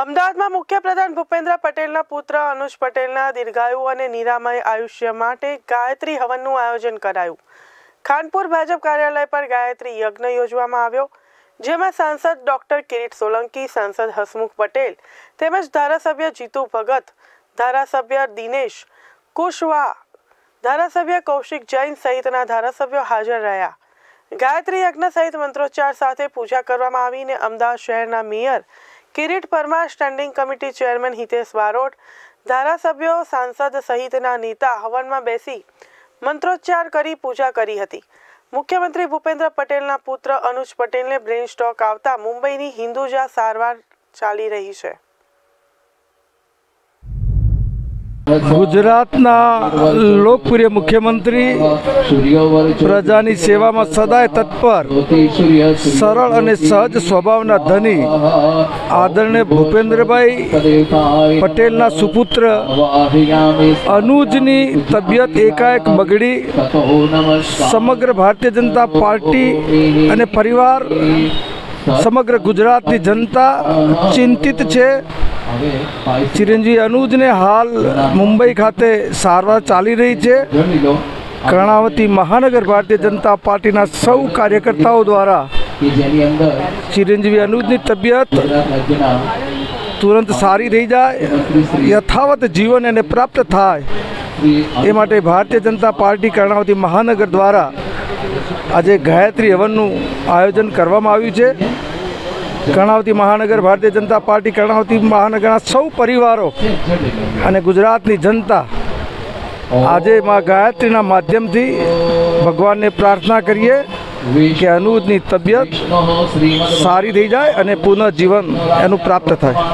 અમદાવાદમાં મુખ્યપ્રધાન ભૂપેન્દ્ર પટેલના પુત્ર અનુજ પટેલના દીર્ઘાયુ અને નિરામય આયુષ્ય માટે ગાયત્રી હવનનું આયોજન કરાયું. ખાનપુર ભાજપ કાર્યાલય પર ગાયત્રી યજ્ઞ યોજવામાં આવ્યો, જેમાં સાંસદ ડોક્ટર કિરીટ સોલંકી, સાંસદ હસમુખ પટેલ તેમજ ધારાસભ્ય જીતુ ભગત, ધારાસભ્ય દિનેશ કુશવાહ ધારાસભ્ય કૌશિક જૈન સહિતના ધારાસભ્યો હાજર રહ્યા. ગાયત્રી યજ્ઞ સહિત મંત્રોચ્ચાર સાથે પૂજા કરવામાં આવીને અમદાવાદ શહેરના mayor Kirit Parmar standing committee chairman Hitesh Barot, ધારાસભ્યો સાંસદ સહિતના નેતા હવનમાં બેસી મંત્રોચ્ચાર કરી પૂજા કરી હતી. મુખ્યમંત્રી ભૂપેન્દ્ર પટેલના પુત્ર અનુજ પટેલને બ્રેઇન સ્ટ્રોક આવતા મુંબઈની હિન્દુજા સારવાર ચાલી રહી છે. ગુજરાતના લોકપ્રિય મુખ્યમંત્રી પ્રજાની સેવામાં સદાય તત્પર, સરળ અને સહજ સ્વભાવના ધની આદરણીય ભૂપેન્દ્રભાઈ પટેલના સુપુત્ર, અનુજની તબિયત એકાએક બગડી. સમગ્ર ભારતીય જનતા પાર્ટી અને પરિવાર, સમગ્ર ગુજરાતની જનતા ચિંતિત છે. ચિરંજીવી અનુજને હાલ મુંબઈ ખાતે સારવાર ચાલી રહી છે. કર્ણાવતી મહાનગર ભારતીય જનતા પાર્ટીના સૌ કાર્યકર્તાઓ દ્વારા ચિરંજીવી અનુજની તબિયત તુરંત સારી થઈ જાય, યથાવત જીવન એને પ્રાપ્ત થાય. એ માટે ભારતીય જનતા પાર્ટી કર્ણાવતી મહાનગર દ્વારા આજે ગાયત્રી હવનનું આયોજન કરવામાં આવ્યું છે. કર્ણાવતી મહાનગર, ભારતીય જનતા પાર્ટી કર્ણાવતી મહાનગરના સૌ પરિવારો અને ગુજરાતની જનતા આજે માં ગાયત્રીના માધ્યમથી ભગવાનને પ્રાર્થના કરીએ કે અનુજની તબિયત સારી થઈ જાય અને પુનઃજીવન એનું પ્રાપ્ત થાય.